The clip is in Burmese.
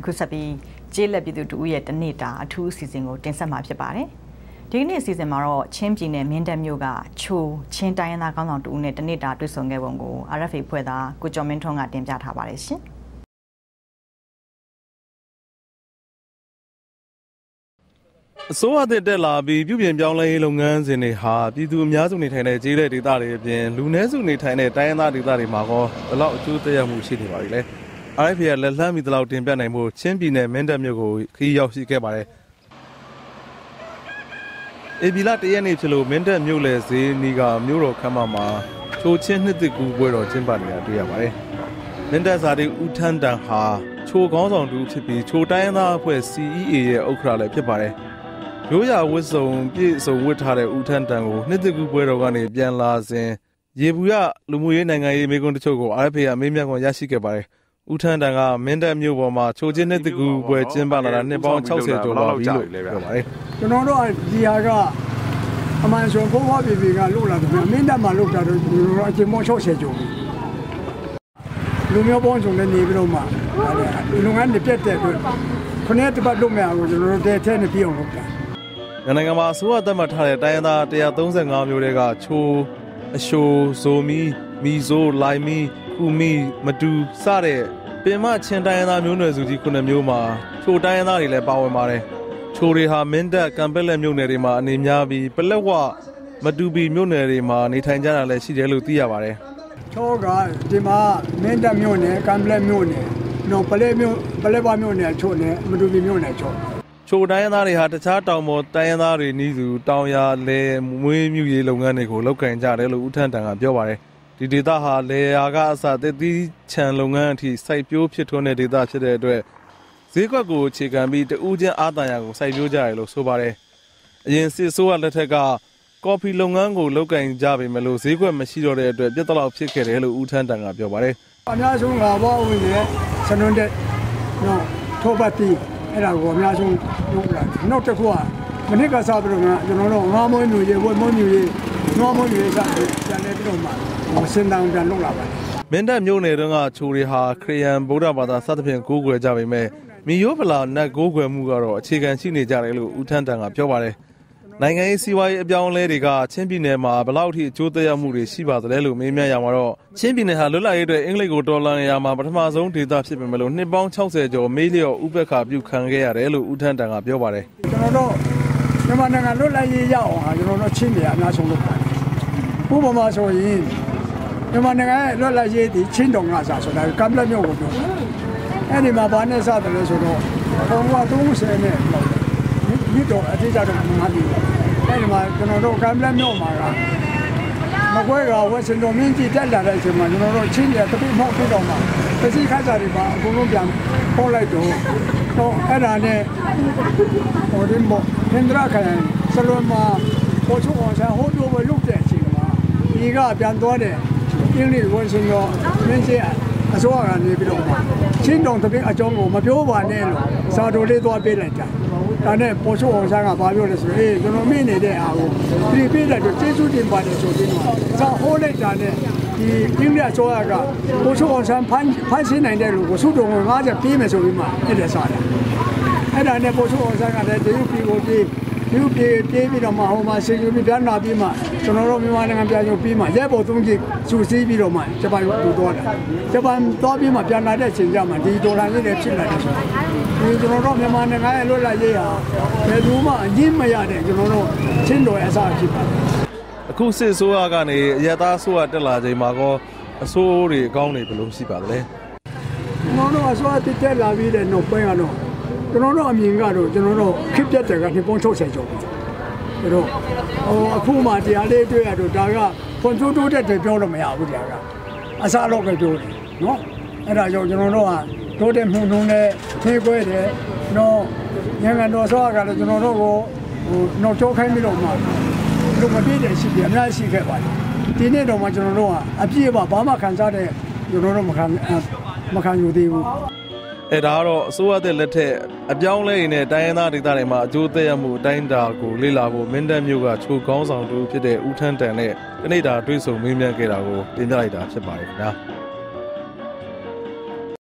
အခုဆက်ပြီးကျေးလက်ပြည်သူတူရဲ့တနေ့တာအထူးအစီအစဉ်ကိုတင်ဆက်မှာဖြစ်ပါတယ်ဒီကနေ့အစီအစဉ်မှာတော့ချင်းပြည်နယ်မင်းတပ်မြို့ကချိုချင်းတိုင်းရင်းသားကောင်းဆောင်တူနဲ့တနေ့တာတွေ့ဆုံခဲ့ပုံကို RFA ဖွဲ့သားကိုကျော်မင်းထွန်းကတင်ပြထားပါတယ်ရှင်အစိုးရတဲ့တက်လာပြီးပြုပြင်ပြောင်းလဲရေးလုပ်ငန်းစဉ်တွေဟာပြည်သူအများစုနေထိုင်တဲ့ကျေးလက်ဒေသတွေအပြင်လူနည်းစုနေထိုင်တဲ့တိုင်းရင်းသားဒေသတွေမှာကောဘယ်လောက်အကျိုးသက်ရောက်မှုရှိနေပါလဲ RFA ကလက်လှမ်းမီတလောက်တင်ပြနိုင်မှုချင်းပြည်နယ်မင်းတပ်မြို့ကိုခီးရောက်ရှိခဲ့ပါတယ်။အေဘီလာတရက်နေ့ဖြစ်လို့မင်းတပ်မြို့လေဈေးနီးကမြို့တော်ခမ်းမမှာချိုချင်းနှစ်တစ်ကူပွဲတော်ကျင်းပနေတာတွေ့ရပါတယ်။မင်းတပ်စာတီဦးထန်းတန်ဟာချိုကောင်းဆောင်တူဖြစ်ပြီးချိုတိုင်းသားအဖွဲ့ CEA ရဲ့ဥက္ကဋ္ဌလည်းဖြစ်ပါတယ်။ရိုးရာဝတ်စုံပြည့်စုံဝတ်ထားတဲ့ဦးထန်းတန်ကိုနှစ်တစ်ကူပွဲတော်ကနေပြန်လာစဉ်ရေဘူးရလူမှုရေးနိုင်ငံရေးမိကွန်းတချို့ကို RFA ကမေးမြန်းခွင့်ရရှိခဲ့ပါတယ်။ ဦးထန်းတန်ကမင်းတပ်မြို့ပေါ်မှာချိုချင်းတဲ့တကူပွဲကျင်းပလာတာနှစ်ပေါင်း60ကျော်လောက်ပြီလို့ပြောပါတယ်ကျွန်တော်တို့ဒီဟာကအမှန်ဆိုဘိုးဘွားပြည်ပြည်ကလုလာတယ်မင်းတပ်မှာလုတာတော့ကျွန်တော်တို့အချိန်မော60ကျော်ပြီလူမျိုးပေါင်းစုံလည်းနေပြီးတော့မှလူငန်းတွေပြတ်တဲ့အတွက်ခုနှစ်တပတ်လုံးများကိုကျွန်တော်တို့တဲထဲနဲ့ပြအောင်လုပ်တာနိုင်ငံမှာအစိုးရသတ်မှတ်ထားတဲ့တိုင်းရင်းသား135မျိုးတွေကချိုးအရှိုးဇိုမီမီဇိုလိုင်မီ ဥမီမတူစတဲ့ပင်မချင်းတိုင်းရင်းသားမျိုးနွယ်စုကြီးခုနှစ်မျိုးမှာချိုတိုင်းရင်းသားတွေလည်းပါဝင်ပါတယ်။ချိုတွေဟာမင်းတပ်ကံပက်လက်မျိုးနယ်တွေမှာအနေများပြီးပလက်ဝမတူပီမျိုးနယ်တွေမှာနေထိုင်ကြတာလည်းရှိတယ်လို့သိရပါတယ်။ချိုကဒီမှာမင်းတပ်မျိုးနယ်ကံပက်လက်မျိုးနယ်နော်ပလဲမျိုးပလဲဘမျိုးနယ်ချိုနယ်မတူပီမျိုးနယ်ချိုချိုတိုင်းရင်းသားတွေဟာတခြားတောင်ပေါ်တိုင်းရင်းသားတွေနီးစုတောင်ယာလဲမွေးမြူရေးလုပ်ငန်းတွေကိုလုပ်ကင်ကြတယ်လို့ဦးထန်းတန်ကပြောပါတယ် ဒီဒေသဟာလေယာကအစသစ်သီးခြံလုပ်ငန်းအထိစိုက်ပျိုးဖြစ်ထွန်းတဲ့ဒေသဖြစ်တဲ့အတွက်ဈေးကွက်ကိုအခြေခံပြီးတဦးချင်းအာသာယာကိုစိုက်ပျိုးကြရတယ်လို့ဆိုပါတယ်။အရင်စစ်ဆိုးရလက်ထက်ကကော်ဖီလုပ်ငန်းကိုလုပ်ကင်ကြပေမဲ့လို့ဈေးကွက်မရှိတော့တဲ့အတွက်ပြတ်တလောက်ဖြစ်ခဲ့တယ်လို့ဦးထန်းတန်ကပြောပါတယ်။အများဆုံးကဘောဝင်နဲ့စနွန်တဲ့နော်ထောပတ်တီအဲ့ဒါကိုအများဆုံးလုပ်လာ။နောက်တစ်ခုကမနစ်ကစားပြီးတော့ကျွန်တော်တို့ငါးမွေးမြူရေးဝက်မွေးမြူရေး ငါးမွေးမြူရေးစားပြန်နေပြီးတော့မှစင်တောင်ပြန်လုပ်လာပါတယ်မင်းတပ်မြို့နယ်တုန်းကချိုတွေဟာခရီးယန်ဗုဒ္ဓဘာသာစသဖြင့်ကိုးကွယ်ကြပေမဲ့မီယိုဗလာနတ်ကိုးကွယ်မှုကတော့အခြေခံရှိနေကြတယ်လို့ဦးထန်းတန်ကပြောပါတယ်နိုင်ငံရေးစီးပွားရေးအပြောင်းအလဲတွေကချင်းပြည်နယ်မှာဘလောက်ထိအကျိုးသက်ရောက်မှုတွေရှိပါသလဲလို့မေးမြန်းရမှာတော့ချင်းပြည်နယ်ဟာလွတ်လပ်ရေးအတွက်အင်္ဂလိပ်ကိုတော်လှန်ရမှာပထမဆုံးဒေသဖြစ်ပေမဲ့လို့နှစ်ပေါင်း60ကျော်မေးလျော့ဥပက္ခပြုခံခဲ့ရတယ်လို့ဦးထန်းတန်ကပြောပါတယ်ကျွန်တော်တို့ မြန်မာနိုင်ငံလွတ်လပ်ရေးရအောင်ဟာကျွန်တော်တို့ချင်းပြည်အများဆုံးလုပ်ပါတယ်ဥပမာဆိုရင်မြန်မာနိုင်ငံရဲ့လွတ်လပ်ရေးဒီချင်းတုံကစားဆိုတာကမ်ပလက်မြို့ကိုပြောအဲ့ဒီမှာဘာနဲ့စတယ်လဲဆိုတော့ဘုံက30နဲ့လောက်မြစ်တော်အတိအကျတော့မမှတ်ဘူးအဲ့ဒီမှာကျွန်တော်တို့ကမ်ပလက်မြို့မှာကမကွဲကဝက်စင်တော်မင်းကြီးတက်လာတဲ့အချိန်မှာကျွန်တော်တို့ချင်းရတပိမောက်ပြတော့မှာပစီခါစားတွေပါအကုန်လုံးပြန်ပို့လိုက်တော့ တော့အဲ့ဒါနဲ့ဟိုဒီမောဟင်္ဒရာခိုင်ဆလုံးမှာပေါ်ချုပ်အောင်ဆန်ဟိုးတို့ပဲလုတ်တဲ့အချိန်မှာဒီကပြန်သွားတယ်အင်းလေးဝန်ရှင်ရောမင်းကြီးအစိုးရကနေပြီးတော့ချင်းတုံတပင်းအကြောင်းကိုမပြောပါနဲ့လို့စာတော်လေးသွားပေးလိုက်တာဒါနဲ့ပေါ်ချုပ်အောင်ဆန်းကဘာပြောလဲဆိုရင်ကျွန်တော်မင်းနေတဲ့အားကိုပြပေးလိုက်တော့ကျေးဇူးတင်ပါတယ်ဆိုပြီးတော့စာဟိုးလိုက်တာနဲ့ ဒီပြင်းပြအစိုးရကပေါ်ချုပ်အောင်ဆန်းဖမ်းဖမ်းရှင်းနိုင်တဲ့လူကိုစုတုံကို90ပေးမယ်ဆိုပြီးမှအဲ့ဒါစားတယ်အဲ့ဒါနဲ့ပေါ်ချုပ်အောင်ဆန်းကလည်းဒေယူပီကိုပြေးလူပြေးပြေးပြီးတော့မှဟိုမှာစေယူပြီးပြန်လာပြီးမှကျွန်တော်တို့မြန်မာနိုင်ငံပြန်ရောက်ပြီးမှရဲဘော်သုံးကြီးစူစီးပြီးတော့မှဂျပန်ကိုသွားတာဂျပန်သွားပြီးမှပြန်လာတဲ့အချိန်ကျမှဒီဒေါ်လာလေးတွေဖြစ်လာတယ်ဆိုဒီကျွန်တော်တို့မြန်မာနိုင်ငံရဲ့လွတ်လပ်ရေးဟာဘယ်သူမှအငင်းမရတဲ့ကျွန်တော်တို့ချင်းတော်ရဲ့အစားဖြစ်ပါတယ် အခုစစ်ဆိုးရကနေအရသာဆိုးရတက်လာချိန်မှာကောအဆိုးတွေအကောင်းတွေဘယ်လိုရှိပါလဲကျွန်တော်တို့အဆိုးအတက်လာပြီးတဲ့နောက်ပိုင်းကတော့ကျွန်တော်တို့အမြင်ကတော့ကျွန်တော်တို့ခစ်ပြတ်တယ်ကဒီပုံ60ကျော်ပြီဒါတော့ဟိုအခုမှတရားလေးတွေ့ရတော့ဒါကဖွန်ချိုးတိုးတဲ့တွေပြောလို့မရဘူးတရားကအစားတော့ပဲပြောတယ်နော်အဲ့ဒါကြောင့်ကျွန်တော်တို့ကတိုးတဲ့မှုနှုံးနဲ့ထေးခွဲတယ်နော်နိုင်ငံတော်ဆောကလည်းကျွန်တော်တို့ကိုဟိုနောက်ကျောခိုင်းပြီးတော့မှ လူမပြည့်တဲ့ရှိတယ်အများကြီးရှိခဲ့ပါတယ်ဒီနေ့တော့မှကျွန်တော်တို့ကအပြည့်အဝဘာမှခံစားတဲ့ကျွန်တော်တို့မခံမခံယူသေးဘူးအဲဒါကတော့အစိုးရတဲ့လက်ထက်အပြောင်းလဲနေတဲ့တိုင်းရင်းသားဒေသတွေမှာအကျိုးသက်ရောက်မှုအတိုင်းအတာကိုလေ့လာဖို့မင်းတပ်မြို့ကချိုကောင်းဆောင်တူဖြစ်တဲ့ဦးထန်းတန်နဲ့တနေ့တာတွေ့ဆုံမေးမြန်းခဲ့တာကိုတင်ပြလိုက်တာဖြစ်ပါတယ်ခင်ဗျာ